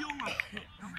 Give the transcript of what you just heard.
用は